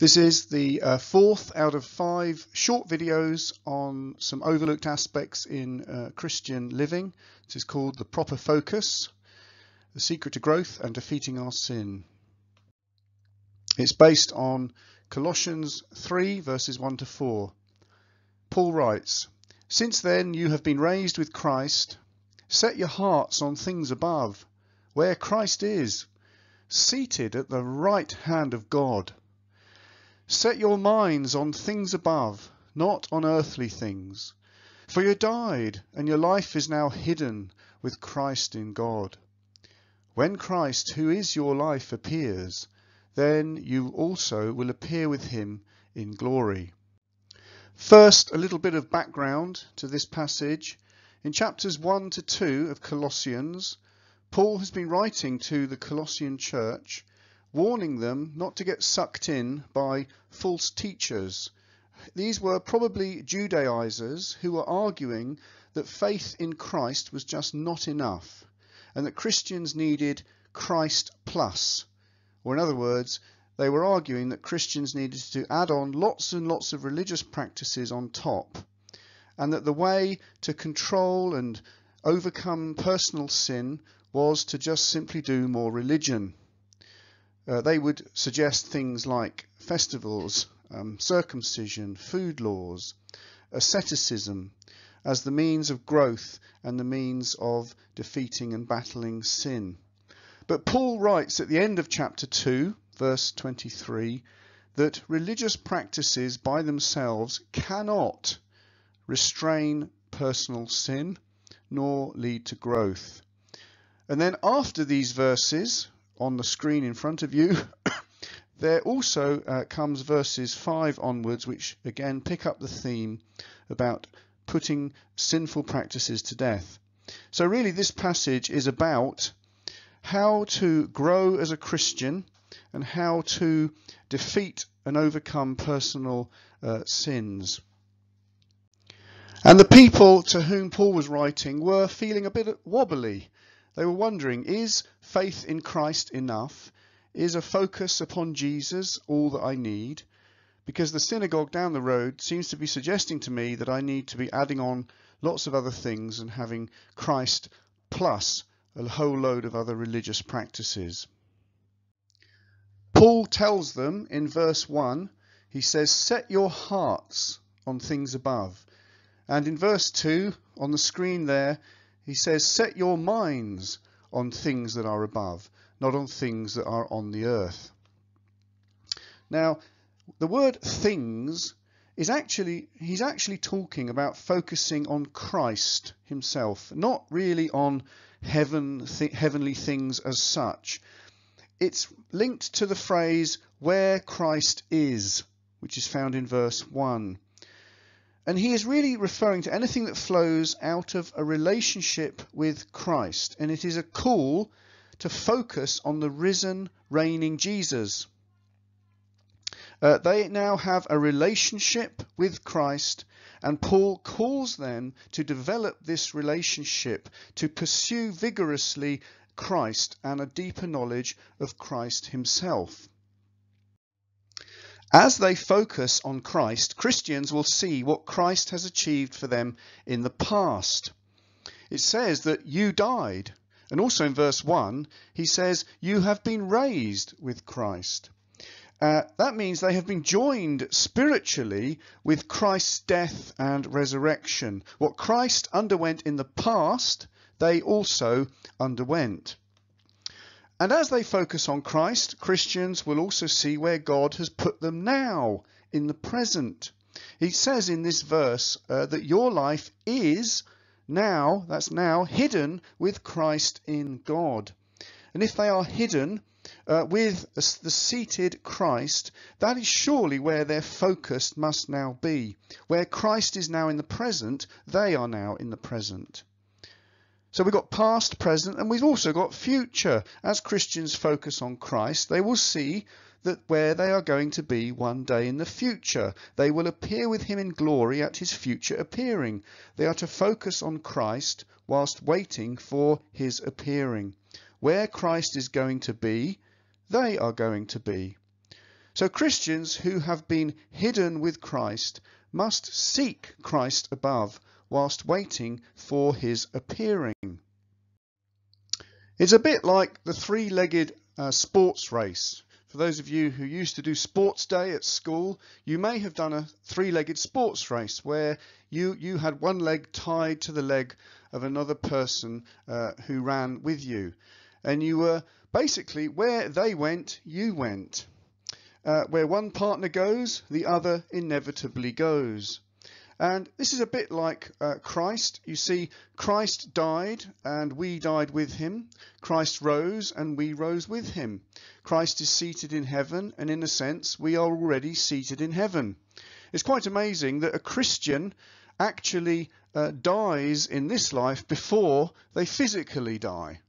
This is the uh, fourth out of five short videos on some overlooked aspects in uh, Christian living. This is called The Proper Focus, The Secret to Growth and Defeating Our Sin. It's based on Colossians 3 verses 1 to 4. Paul writes, Since then you have been raised with Christ, set your hearts on things above, where Christ is, seated at the right hand of God. Set your minds on things above, not on earthly things. For you died, and your life is now hidden with Christ in God. When Christ, who is your life, appears, then you also will appear with him in glory. First, a little bit of background to this passage. In chapters 1 to 2 of Colossians, Paul has been writing to the Colossian church warning them not to get sucked in by false teachers. These were probably Judaizers who were arguing that faith in Christ was just not enough and that Christians needed Christ plus. Or in other words, they were arguing that Christians needed to add on lots and lots of religious practices on top and that the way to control and overcome personal sin was to just simply do more religion. Uh, they would suggest things like festivals, um, circumcision, food laws, asceticism as the means of growth and the means of defeating and battling sin. But Paul writes at the end of chapter 2, verse 23, that religious practices by themselves cannot restrain personal sin nor lead to growth. And then after these verses, on the screen in front of you. there also uh, comes verses 5 onwards, which again pick up the theme about putting sinful practices to death. So really this passage is about how to grow as a Christian and how to defeat and overcome personal uh, sins. And the people to whom Paul was writing were feeling a bit wobbly they were wondering, is faith in Christ enough? Is a focus upon Jesus all that I need? Because the synagogue down the road seems to be suggesting to me that I need to be adding on lots of other things and having Christ plus a whole load of other religious practices. Paul tells them in verse 1, he says, Set your hearts on things above. And in verse 2, on the screen there, he says, Set your minds on things that are above, not on things that are on the earth. Now, the word things is actually, he's actually talking about focusing on Christ himself, not really on heaven, th heavenly things as such. It's linked to the phrase where Christ is, which is found in verse 1. And he is really referring to anything that flows out of a relationship with Christ. And it is a call to focus on the risen, reigning Jesus. Uh, they now have a relationship with Christ, and Paul calls them to develop this relationship, to pursue vigorously Christ and a deeper knowledge of Christ himself. As they focus on Christ, Christians will see what Christ has achieved for them in the past. It says that you died. And also in verse 1, he says, You have been raised with Christ. Uh, that means they have been joined spiritually with Christ's death and resurrection. What Christ underwent in the past, they also underwent. And as they focus on Christ, Christians will also see where God has put them now in the present. He says in this verse uh, that your life is now, that's now, hidden with Christ in God. And if they are hidden uh, with the seated Christ, that is surely where their focus must now be. Where Christ is now in the present, they are now in the present. So we've got past, present, and we've also got future. As Christians focus on Christ, they will see that where they are going to be one day in the future. They will appear with him in glory at his future appearing. They are to focus on Christ whilst waiting for his appearing. Where Christ is going to be, they are going to be. So Christians who have been hidden with Christ must seek Christ above whilst waiting for his appearing. It's a bit like the three-legged uh, sports race. For those of you who used to do sports day at school, you may have done a three-legged sports race where you, you had one leg tied to the leg of another person uh, who ran with you. And you were basically where they went, you went. Uh, where one partner goes, the other inevitably goes. And this is a bit like uh, Christ. You see, Christ died and we died with him. Christ rose and we rose with him. Christ is seated in heaven, and in a sense, we are already seated in heaven. It's quite amazing that a Christian actually uh, dies in this life before they physically die.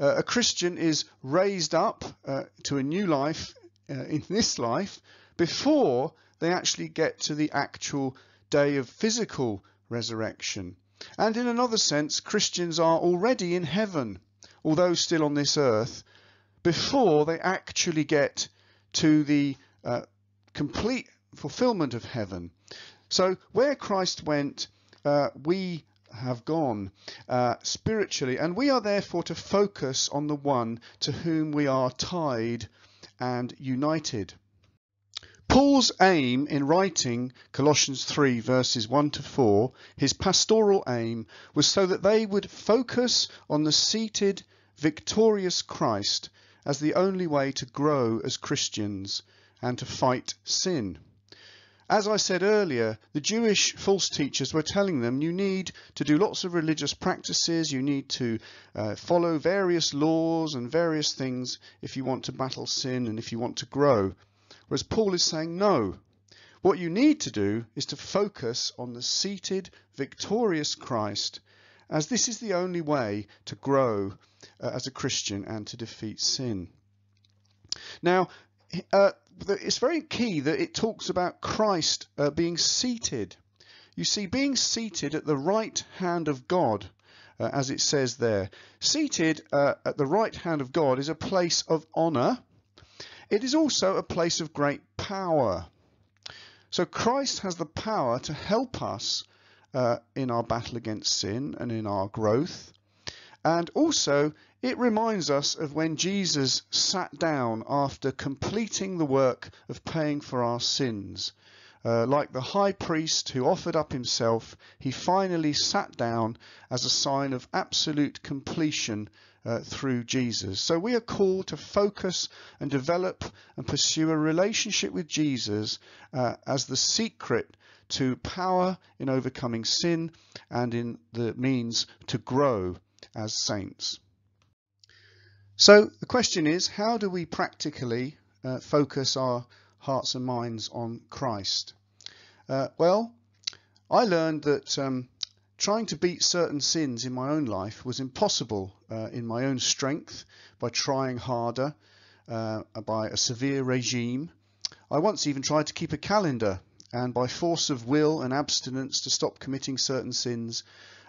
Uh, a Christian is raised up uh, to a new life uh, in this life before they actually get to the actual day of physical resurrection. And in another sense, Christians are already in heaven, although still on this earth, before they actually get to the uh, complete fulfillment of heaven. So where Christ went, uh, we have gone uh, spiritually, and we are therefore to focus on the one to whom we are tied and united. Paul's aim in writing Colossians 3 verses 1 to 4, his pastoral aim was so that they would focus on the seated, victorious Christ as the only way to grow as Christians and to fight sin. As I said earlier, the Jewish false teachers were telling them you need to do lots of religious practices, you need to uh, follow various laws and various things if you want to battle sin and if you want to grow. Whereas Paul is saying, no, what you need to do is to focus on the seated, victorious Christ, as this is the only way to grow uh, as a Christian and to defeat sin. Now, uh, it's very key that it talks about Christ uh, being seated. You see, being seated at the right hand of God, uh, as it says there. Seated uh, at the right hand of God is a place of honour it is also a place of great power. So Christ has the power to help us uh, in our battle against sin and in our growth. And also, it reminds us of when Jesus sat down after completing the work of paying for our sins. Uh, like the high priest who offered up himself, he finally sat down as a sign of absolute completion uh, through Jesus. So we are called to focus and develop and pursue a relationship with Jesus uh, as the secret to power in overcoming sin and in the means to grow as saints. So the question is, how do we practically uh, focus our hearts and minds on Christ? Uh, well, I learned that um, trying to beat certain sins in my own life was impossible uh, in my own strength by trying harder, uh, by a severe regime. I once even tried to keep a calendar and by force of will and abstinence to stop committing certain sins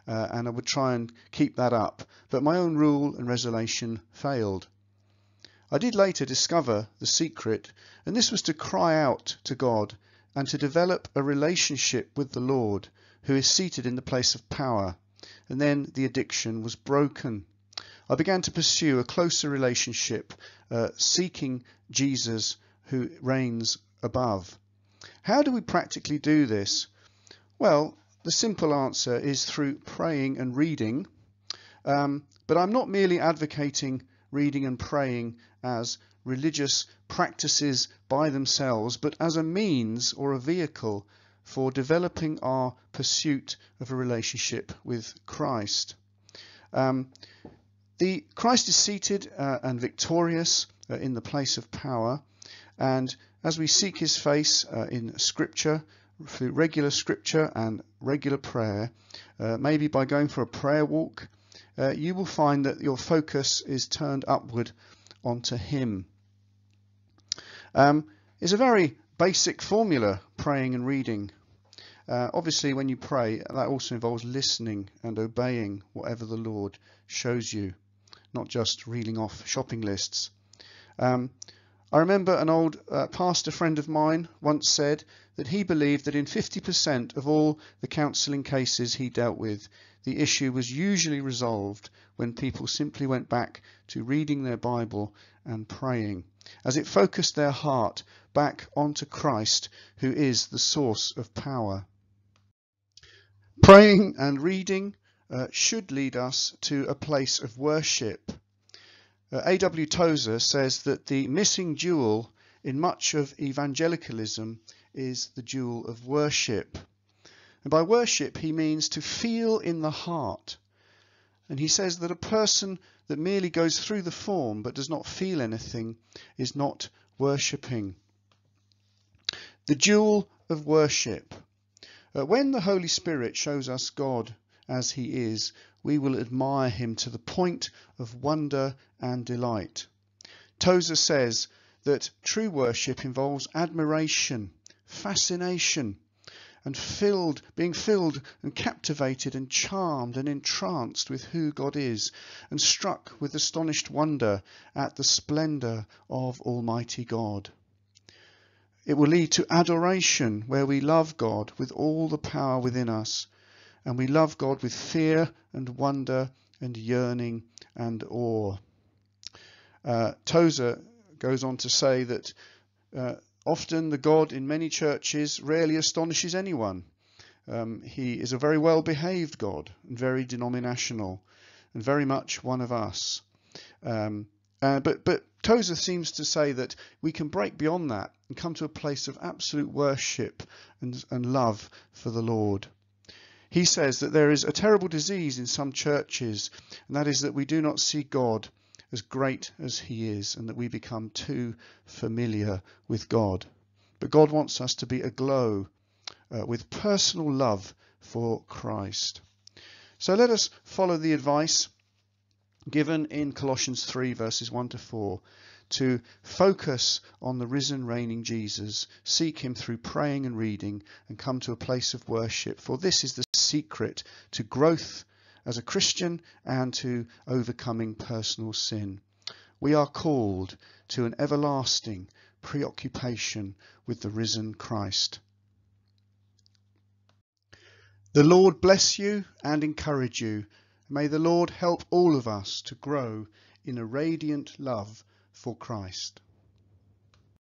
uh, and I would try and keep that up but my own rule and resolution failed. I did later discover the secret and this was to cry out to God and to develop a relationship with the Lord who is seated in the place of power. And then the addiction was broken. I began to pursue a closer relationship, uh, seeking Jesus who reigns above. How do we practically do this? Well, the simple answer is through praying and reading. Um, but I'm not merely advocating reading and praying as religious practices by themselves, but as a means or a vehicle for developing our pursuit of a relationship with Christ. Um, the Christ is seated uh, and victorious uh, in the place of power, and as we seek His face uh, in Scripture, through regular Scripture and regular prayer, uh, maybe by going for a prayer walk, uh, you will find that your focus is turned upward onto Him. Um, it's a very basic formula, praying and reading. Uh, obviously, when you pray, that also involves listening and obeying whatever the Lord shows you, not just reeling off shopping lists. Um, I remember an old uh, pastor friend of mine once said that he believed that in 50% of all the counselling cases he dealt with, the issue was usually resolved when people simply went back to reading their Bible and praying, as it focused their heart back onto Christ, who is the source of power. Praying and reading uh, should lead us to a place of worship. Uh, A.W. Tozer says that the missing jewel in much of evangelicalism is the jewel of worship. And by worship, he means to feel in the heart. And he says that a person that merely goes through the form but does not feel anything is not worshipping. The jewel of worship. Uh, when the Holy Spirit shows us God as he is, we will admire him to the point of wonder and delight. Tozer says that true worship involves admiration, fascination, and filled, being filled and captivated and charmed and entranced with who God is, and struck with astonished wonder at the splendour of Almighty God. It will lead to adoration, where we love God with all the power within us, and we love God with fear and wonder and yearning and awe. Uh, Tozer goes on to say that uh, Often the God in many churches rarely astonishes anyone. Um, he is a very well behaved God and very denominational and very much one of us. Um, uh, but, but Tozer seems to say that we can break beyond that and come to a place of absolute worship and, and love for the Lord. He says that there is a terrible disease in some churches, and that is that we do not see God as great as he is and that we become too familiar with God. But God wants us to be aglow uh, with personal love for Christ. So let us follow the advice given in Colossians 3 verses 1 to 4 to focus on the risen reigning Jesus, seek him through praying and reading and come to a place of worship for this is the secret to growth as a Christian and to overcoming personal sin. We are called to an everlasting preoccupation with the risen Christ. The Lord bless you and encourage you. May the Lord help all of us to grow in a radiant love for Christ.